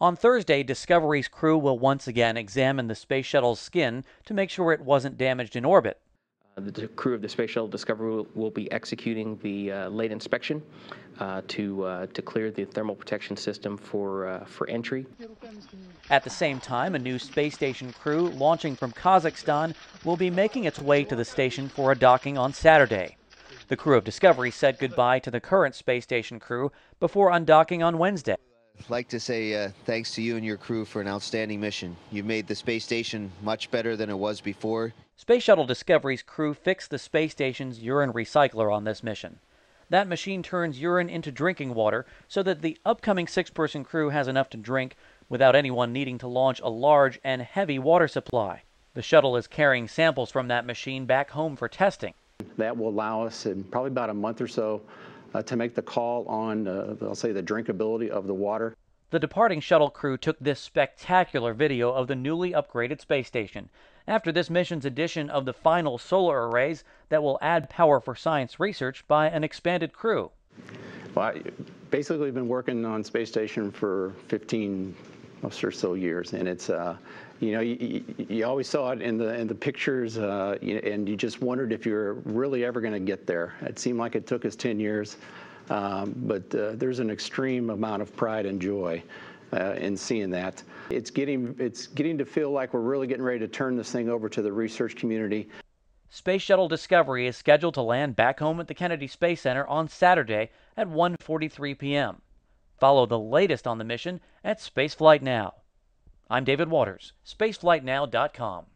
On Thursday, Discovery's crew will once again examine the space shuttle's skin to make sure it wasn't damaged in orbit. Uh, The crew of the Space Shuttle Discovery will, will be executing the uh, late inspection uh, to uh, to clear the thermal protection system for uh, for entry. At the same time, a new space station crew launching from Kazakhstan will be making its way to the station for a docking on Saturday. The crew of Discovery said goodbye to the current space station crew before undocking on Wednesday. I'd like to say uh, thanks to you and your crew for an outstanding mission. You've made the space station much better than it was before. Space Shuttle Discovery's crew fixed the space station's urine recycler on this mission. That machine turns urine into drinking water so that the upcoming six person crew has enough to drink without anyone needing to launch a large and heavy water supply. The shuttle is carrying samples from that machine back home for testing. That will allow us in probably about a month or so to make the call on, uh, I'll say, the drinkability of the water. The departing shuttle crew took this spectacular video of the newly upgraded space station. After this mission's addition of the final solar arrays that will add power for science research by an expanded crew. Well, I basically been working on space station for 15 or so years, and it's uh, you know you, you, always saw it in the in the pictures, uh, and you just wondered if you were really ever going to get there. It seemed like it took us 10 years, um, but uh, there's an extreme amount of pride and joy. Uh, in seeing that, it's getting it's getting to feel like we're really getting ready to turn this thing over to the research community. Space Shuttle Discovery is scheduled to land back home at the Kennedy Space Center on Saturday at 1:43 p.m. Follow the latest on the mission at Spaceflight Now. I'm David Waters, spaceflightnow.com.